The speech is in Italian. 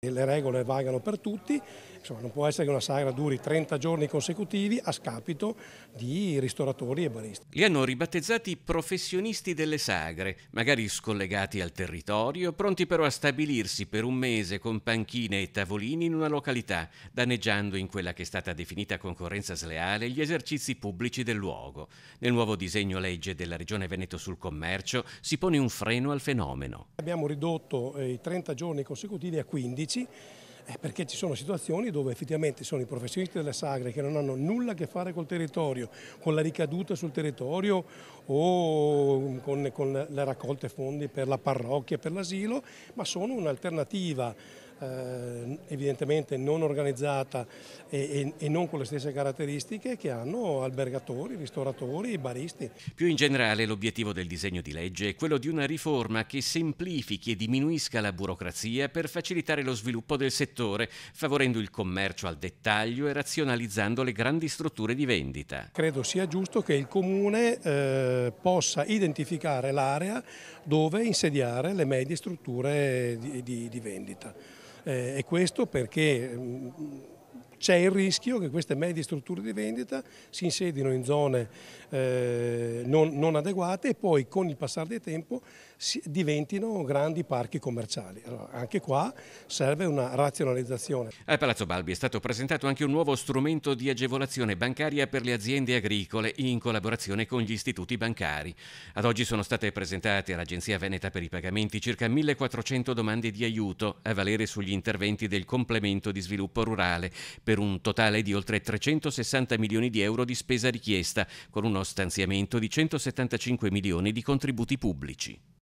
Le regole valgono per tutti, insomma, non può essere che una sagra duri 30 giorni consecutivi a scapito di ristoratori e baristi. Li hanno ribattezzati professionisti delle sagre, magari scollegati al territorio, pronti però a stabilirsi per un mese con panchine e tavolini in una località, danneggiando in quella che è stata definita concorrenza sleale gli esercizi pubblici del luogo. Nel nuovo disegno legge della Regione Veneto sul commercio si pone un freno al fenomeno. Abbiamo ridotto eh, i 30 giorni consecutivi a 15 amici eh, perché ci sono situazioni dove effettivamente sono i professionisti delle sagre che non hanno nulla a che fare col territorio, con la ricaduta sul territorio o con, con le raccolte fondi per la parrocchia, per l'asilo, ma sono un'alternativa eh, evidentemente non organizzata e, e, e, non con le stesse caratteristiche che hanno albergatori, ristoratori baristi. Più in generale l'obiettivo del disegno di legge è quello di una riforma che semplifichi e diminuisca la burocrazia per facilitare lo sviluppo del settore, favorendo il commercio al dettaglio e razionalizzando le grandi strutture di vendita. Credo sia giusto che il Comune eh, possa identificare l'area dove insediare le medie strutture di, di, di vendita. Eh, e questo perché mm, c'è il rischio che queste medie strutture di vendita si insedino in zone eh, non, non, adeguate e poi con il passare del tempo si, diventino grandi parchi commerciali. Allora, anche qua serve una razionalizzazione. A Palazzo Balbi è stato presentato anche un nuovo strumento di agevolazione bancaria per le aziende agricole in collaborazione con gli istituti bancari. Ad oggi sono state presentate all'Agenzia Veneta per i pagamenti circa 1400 domande di aiuto a valere sugli interventi del complemento di sviluppo rurale per un totale di oltre 360 milioni di euro di spesa richiesta, con uno stanziamento di 175 milioni di contributi pubblici.